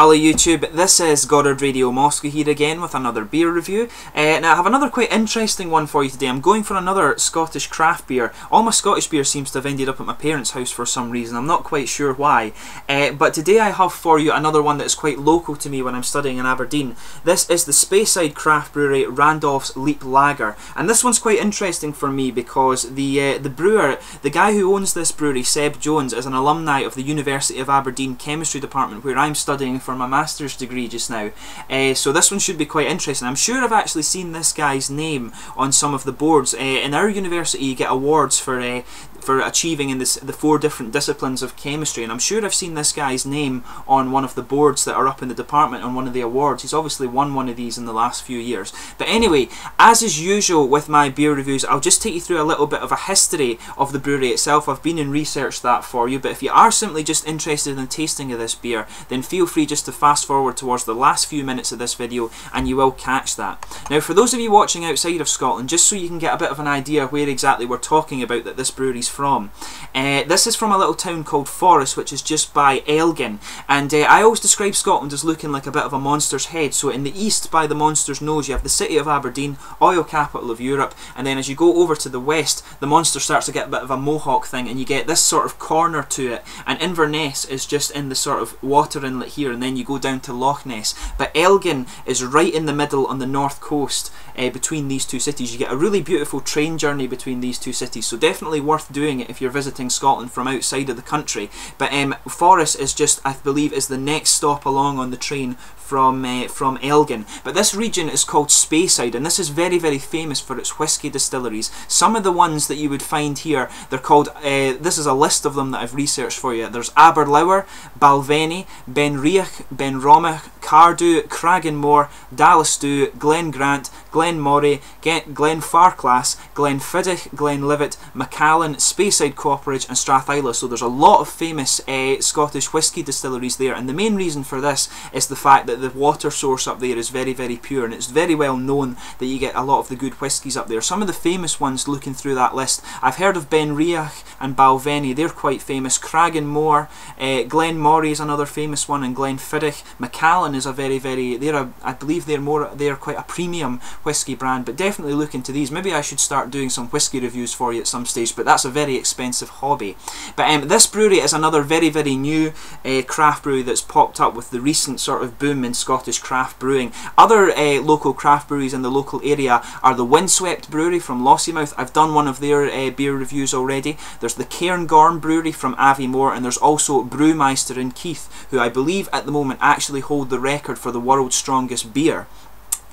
Hello YouTube, this is Goddard Radio Moscow here again with another beer review. Uh, now I have another quite interesting one for you today. I'm going for another Scottish craft beer. All my Scottish beer seems to have ended up at my parents' house for some reason. I'm not quite sure why. Uh, but today I have for you another one that is quite local to me when I'm studying in Aberdeen. This is the Speyside Craft Brewery Randolph's Leap Lager. And this one's quite interesting for me because the uh, the brewer, the guy who owns this brewery, Seb Jones, is an alumni of the University of Aberdeen Chemistry Department where I'm studying for my master's degree just now. Uh, so this one should be quite interesting. I'm sure I've actually seen this guy's name on some of the boards. Uh, in our university, you get awards for uh, for achieving in this, the four different disciplines of chemistry and I'm sure I've seen this guy's name on one of the boards that are up in the department on one of the awards. He's obviously won one of these in the last few years. But anyway, as is usual with my beer reviews, I'll just take you through a little bit of a history of the brewery itself. I've been and researched that for you, but if you are simply just interested in the tasting of this beer, then feel free just to fast forward towards the last few minutes of this video and you will catch that. Now for those of you watching outside of Scotland, just so you can get a bit of an idea where exactly we're talking about that this brewery's from. Uh, this is from a little town called Forres, which is just by Elgin. And uh, I always describe Scotland as looking like a bit of a monster's head. So in the east, by the monster's nose, you have the city of Aberdeen, oil capital of Europe. And then as you go over to the west, the monster starts to get a bit of a mohawk thing, and you get this sort of corner to it. And Inverness is just in the sort of water inlet here, and then you go down to Loch Ness. But Elgin is right in the middle on the north coast uh, between these two cities. You get a really beautiful train journey between these two cities, so definitely worth doing it if you're visiting Scotland from outside of the country. But um, Forres is just, I believe, is the next stop along on the train from uh, from Elgin. But this region is called Speyside, and this is very very famous for its whisky distilleries. Some of the ones that you would find here, they're called. Uh, this is a list of them that I've researched for you. There's Aberlour, Balvenie, Benriach, Benromach, Cardhu, Cragganmore, Dallas Dhu, Glen Grant, Glen Moray, Glenfarclas, Glen Fiddich, Glenlivet, Macallan, Speyside Cooperage, and Strathisla. So there's a lot of famous uh, Scottish whisky distilleries there, and the main reason for this is the fact that the water source up there is very, very pure, and it's very well known that you get a lot of the good whiskies up there. Some of the famous ones looking through that list, I've heard of Benriach and Balvenie, they're quite famous. Cragganmore, uh, Glen Moray is another famous one, and Glenfiddich. Macallan is a very, very, they're a, I believe they're more, they're quite a premium whisky brand, but definitely look into these. Maybe I should start doing some whisky reviews for you at some stage, but that's a very expensive hobby. But um, this brewery is another very, very new uh, craft brewery that's popped up with the recent sort of boom in Scottish craft brewing. Other uh, local craft breweries in the local area are the Windswept Brewery from Lossiemouth. I've done one of their uh, beer reviews already. There's the Cairngorm Brewery from Aviemore, and there's also Brewmeister in Keith, who I believe at the moment actually hold the record for the world's strongest beer.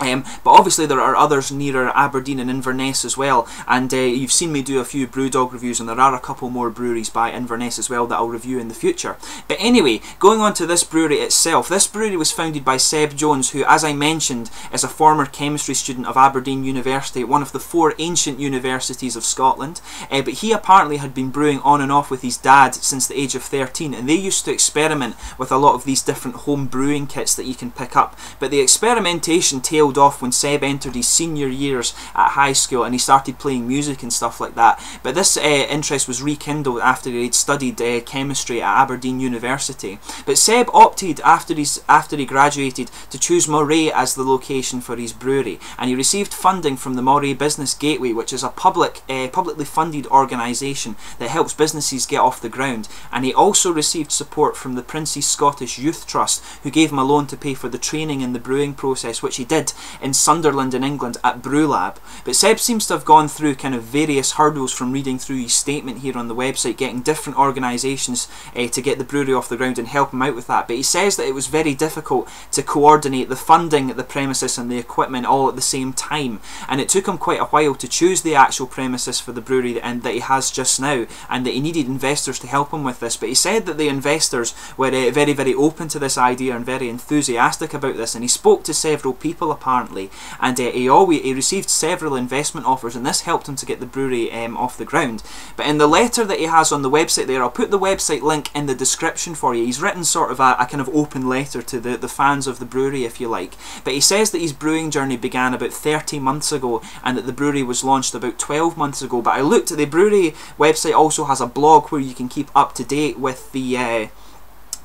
Um, but obviously there are others nearer Aberdeen and Inverness as well. And uh, you've seen me do a few Brewdog reviews and there are a couple more breweries by Inverness as well that I'll review in the future. But anyway, going on to this brewery itself, this brewery was founded by Seb Jones who as I mentioned is a former chemistry student of Aberdeen University, one of the four ancient universities of Scotland, uh, but he apparently had been brewing on and off with his dad since the age of 13 and they used to experiment with a lot of these different home brewing kits that you can pick up, but the experimentation tailed off when Seb entered his senior years at high school and he started playing music and stuff like that. But this uh, interest was rekindled after he had studied uh, chemistry at Aberdeen University. But Seb opted after, his, after he graduated to choose Moray as the location for his brewery and he received funding from the Moray Business Gateway which is a public, uh, publicly funded organisation that helps businesses get off the ground and he also received support from the Prince's Scottish Youth Trust who gave him a loan to pay for the training in the brewing process which he did in Sunderland in England at Brewlab. But Seb seems to have gone through kind of various hurdles from reading through his statement here on the website, getting different organisations uh, to get the brewery off the ground and help him out with that. But he says that it was very difficult to coordinate the funding, the premises and the equipment all at the same time. And it took him quite a while to choose the actual premises for the brewery and that he has just now and that he needed investors to help him with this. But he said that the investors were uh, very, very open to this idea and very enthusiastic about this and he spoke to several people apparently, and uh, he always he received several investment offers, and this helped him to get the brewery um, off the ground. But in the letter that he has on the website there, I'll put the website link in the description for you. He's written sort of a, a kind of open letter to the, the fans of the brewery, if you like. But he says that his brewing journey began about 30 months ago, and that the brewery was launched about 12 months ago. But I looked, at the brewery website also has a blog where you can keep up to date with the uh,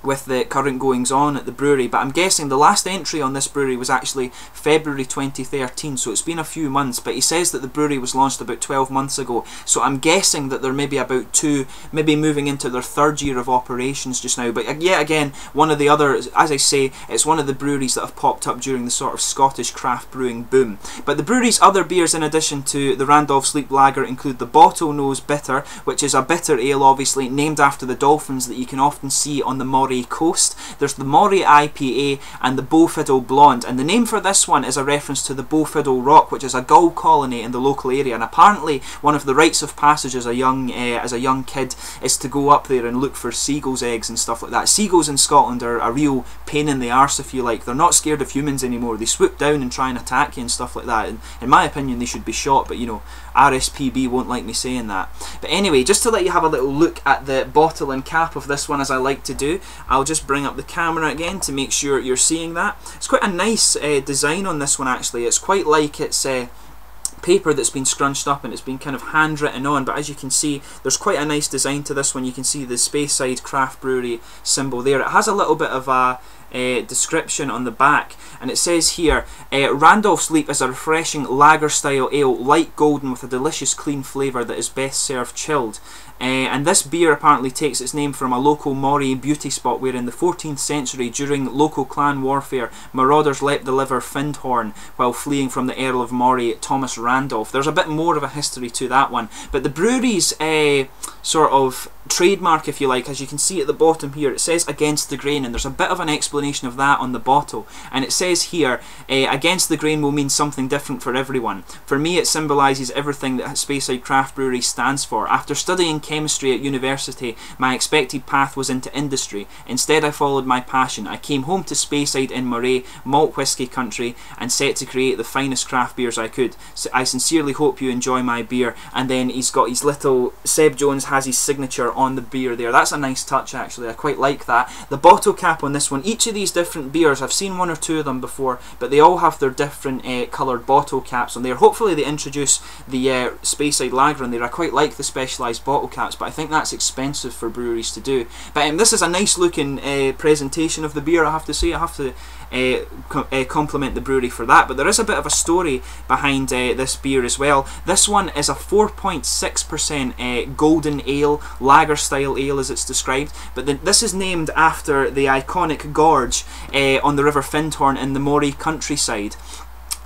with the current goings on at the brewery, but I'm guessing the last entry on this brewery was actually February 2013, so it's been a few months. But he says that the brewery was launched about 12 months ago, so I'm guessing that they're maybe about two, maybe moving into their third year of operations just now. But yet again, one of the other, as I say, it's one of the breweries that have popped up during the sort of Scottish craft brewing boom. But the brewery's other beers, in addition to the Randolph's Leap Lager, include the Bottlenose Bitter, which is a bitter ale, obviously named after the dolphins that you can often see on the Moray coast. There's the Moray IPA and the Bowfiddle Blonde, and the name for this one is a reference to the Bowfiddle Rock, which is a gull colony in the local area. And apparently, one of the rites of passage as a young uh, as a young kid is to go up there and look for seagulls' eggs and stuff like that. Seagulls in Scotland are a real pain in the arse, if you like. They're not scared of humans anymore. They swoop down and try and attack you and stuff like that. And in my opinion, they should be shot. But you know, RSPB won't like me saying that. But anyway, just to let you have a little look at the bottle and cap of this one, as I like to do, I'll just bring up the camera again to make sure you're seeing that. It's quite a nice uh, design on this one actually. It's quite like it's. Uh, paper that's been scrunched up and it's been kind of handwritten on but as you can see there's quite a nice design to this one you can see the Speyside Craft Brewery symbol there it has a little bit of a uh, description on the back and it says here uh, Randolph's Leap is a refreshing lager style ale light golden with a delicious clean flavour that is best served chilled uh, and this beer apparently takes its name from a local Moray beauty spot where in the 14th century, during local clan warfare, marauders leapt the river Findhorn while fleeing from the Earl of Moray, Thomas Randolph. There's a bit more of a history to that one, but the brewery's uh, sort of trademark, if you like, as you can see at the bottom here, it says against the grain, and there's a bit of an explanation of that on the bottle. And it says here, uh, against the grain will mean something different for everyone. For me, it symbolises everything that Speyside Craft Brewery stands for. After studying chemistry at university, my expected path was into industry. Instead, I followed my passion. I came home to Speyside in Moray, malt whisky country, and set to create the finest craft beers I could. So I sincerely hope you enjoy my beer. And then he's got his little, Seb Jones has his signature on the beer there. That's a nice touch actually, I quite like that. The bottle cap on this one, each of these different beers, I've seen one or two of them before, but they all have their different uh, coloured bottle caps on there. Hopefully they introduce the uh, Speyside Lager in there. I quite like the specialised bottle caps, but I think that's expensive for breweries to do. But um, this is a nice looking uh, presentation of the beer, I have to say. I have to uh, uh, compliment the brewery for that. But there is a bit of a story behind uh, this beer as well. This one is a 4.6% uh, golden ale, lager style ale as it's described. But the, this is named after the iconic gorge uh, on the River Findhorn in the Moray countryside.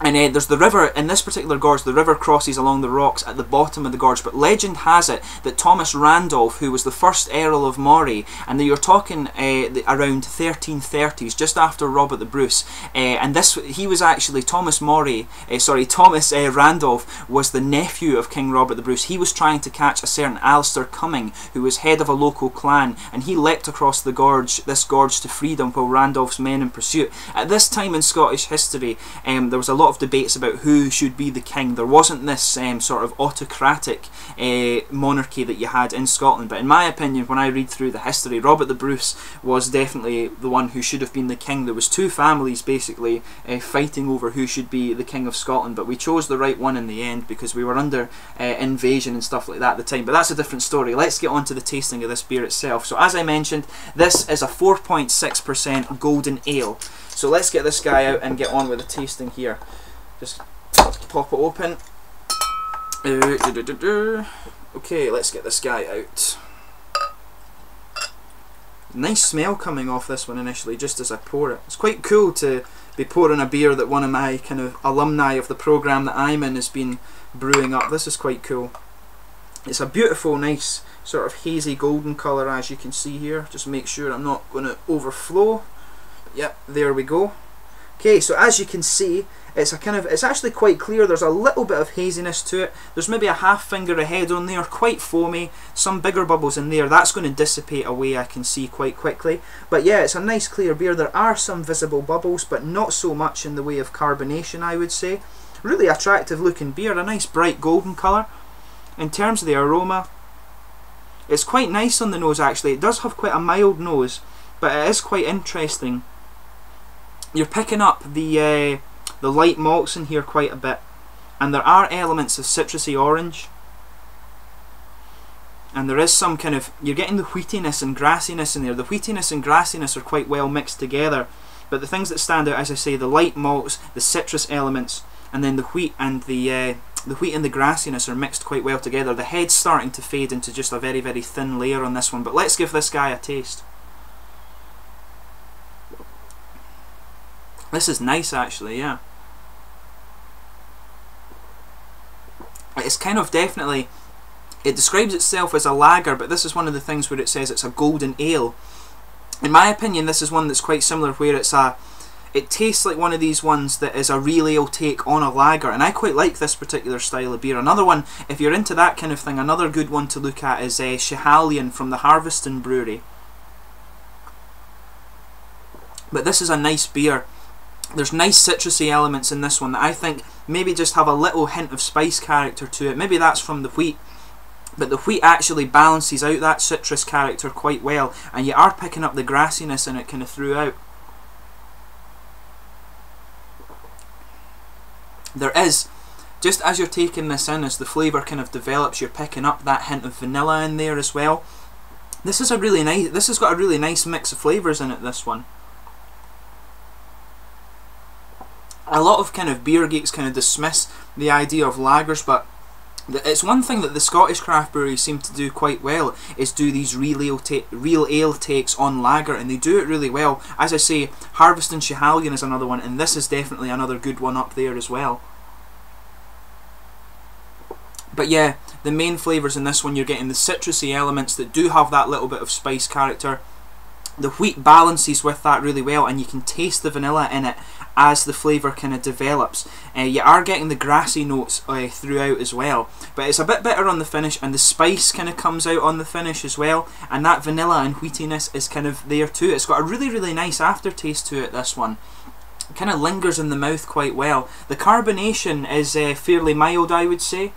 And uh, there's the river, in this particular gorge, the river crosses along the rocks at the bottom of the gorge. But legend has it that Thomas Randolph, who was the first Earl of Moray, and you're talking uh, around 1330s, just after Robert the Bruce, uh, and this he was actually Thomas Moray, uh, sorry, Thomas uh, Randolph was the nephew of King Robert the Bruce. He was trying to catch a certain Alistair Cumming, who was head of a local clan, and he leapt across the gorge, this gorge to freedom, while Randolph's men in pursuit. At this time in Scottish history, um, there was a lot of debates about who should be the king. There wasn't this um, sort of autocratic uh, monarchy that you had in Scotland. But in my opinion, when I read through the history, Robert the Bruce was definitely the one who should have been the king. There was two families basically uh, fighting over who should be the king of Scotland, but we chose the right one in the end because we were under uh, invasion and stuff like that at the time. But that's a different story. Let's get on to the tasting of this beer itself. So as I mentioned, this is a 4.6% golden ale. So let's get this guy out and get on with the tasting here. Just pop it open. Uh, okay, let's get this guy out. Nice smell coming off this one initially, just as I pour it. It's quite cool to be pouring a beer that one of my kind of alumni of the programme that I'm in has been brewing up. This is quite cool. It's a beautiful, nice, sort of hazy golden colour as you can see here. Just make sure I'm not going to overflow. Yep, there we go. Okay, so as you can see, it's a kind of it's actually quite clear. There's a little bit of haziness to it. There's maybe a half finger ahead on there, quite foamy. Some bigger bubbles in there. That's going to dissipate away. I can see quite quickly. But yeah, it's a nice clear beer. There are some visible bubbles, but not so much in the way of carbonation. I would say. Really attractive looking beer. A nice bright golden colour. In terms of the aroma, it's quite nice on the nose. Actually, it does have quite a mild nose, but it is quite interesting you're picking up the uh, the light malts in here quite a bit and there are elements of citrusy orange and there is some kind of you're getting the wheatiness and grassiness in there. The wheatiness and grassiness are quite well mixed together, but the things that stand out, as I say, the light malts, the citrus elements, and then the wheat and the uh, the wheat and the grassiness are mixed quite well together. The head's starting to fade into just a very very thin layer on this one, but let's give this guy a taste. This is nice actually, yeah. It's kind of definitely it describes itself as a lager, but this is one of the things where it says it's a golden ale. In my opinion, this is one that's quite similar, where it's a it tastes like one of these ones that is a real ale take on a lager, and I quite like this particular style of beer. Another one, if you're into that kind of thing, another good one to look at is uh, Schiehallion from the Harviestoun Brewery. But this is a nice beer. There's nice citrusy elements in this one that I think maybe just have a little hint of spice character to it. Maybe that's from the wheat but the wheat actually balances out that citrus character quite well and you are picking up the grassiness in it kind of throughout. There is, just as you're taking this in, as the flavour kind of develops, you're picking up that hint of vanilla in there as well. This is a really nice, this has got a really nice mix of flavours in it, this one. A lot of kind of beer geeks kind of dismiss the idea of lagers, but it's one thing that the Scottish craft breweries seem to do quite well is do these real ale, real ale takes on lager and they do it really well. As I say, Harviestoun Schiehallion is another one and this is definitely another good one up there as well. But yeah, the main flavours in this one you're getting the citrusy elements that do have that little bit of spice character the wheat balances with that really well and you can taste the vanilla in it as the flavour kind of develops. Uh, you are getting the grassy notes uh, throughout as well, but it's a bit better on the finish and the spice kind of comes out on the finish as well and that vanilla and wheatiness is kind of there too. It's got a really really nice aftertaste to it this one. kind of lingers in the mouth quite well. The carbonation is uh, fairly mild I would say.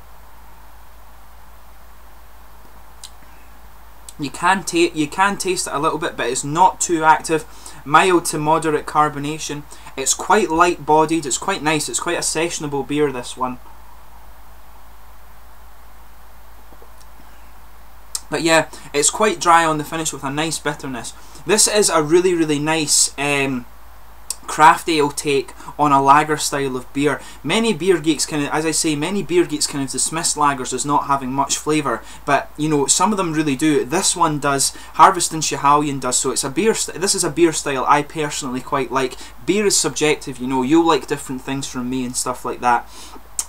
You can taste you can taste it a little bit, but it's not too active. Mild to moderate carbonation. It's quite light bodied. It's quite nice. It's quite a sessionable beer. This one. But yeah, it's quite dry on the finish with a nice bitterness. This is a really really nice. Um, craft ale take on a lager style of beer. Many beer geeks kind of, as I say, many beer geeks kind of dismiss lagers as not having much flavour, but you know some of them really do. This one does. Harviestoun Schiehallion does. So it's a beer. this is a beer style I personally quite like. Beer is subjective, you know. You'll like different things from me and stuff like that.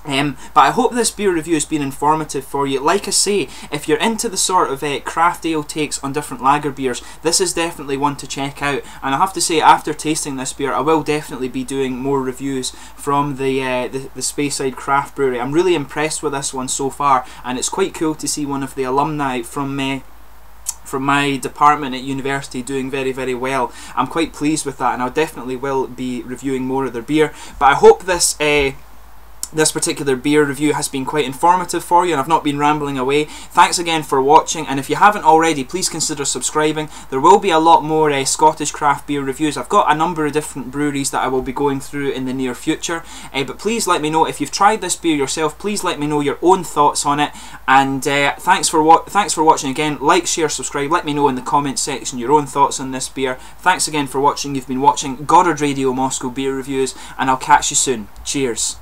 Um, but I hope this beer review has been informative for you. Like I say, if you're into the sort of uh, craft ale takes on different lager beers, this is definitely one to check out. And I have to say, after tasting this beer, I will definitely be doing more reviews from the, uh, the, the Speyside Craft Brewery. I'm really impressed with this one so far, and it's quite cool to see one of the alumni from uh, from my department at university doing very very well. I'm quite pleased with that and I definitely will be reviewing more of their beer but I hope this uh, this particular beer review has been quite informative for you and I've not been rambling away. Thanks again for watching and if you haven't already please consider subscribing. There will be a lot more uh, Scottish craft beer reviews. I've got a number of different breweries that I will be going through in the near future uh, but please let me know if you've tried this beer yourself please let me know your own thoughts on it and uh, thanks for thanks for watching again like share subscribe let me know in the comment section your own thoughts on this beer thanks again for watching you've been watching Goddard Radio Moscow beer reviews and I'll catch you soon cheers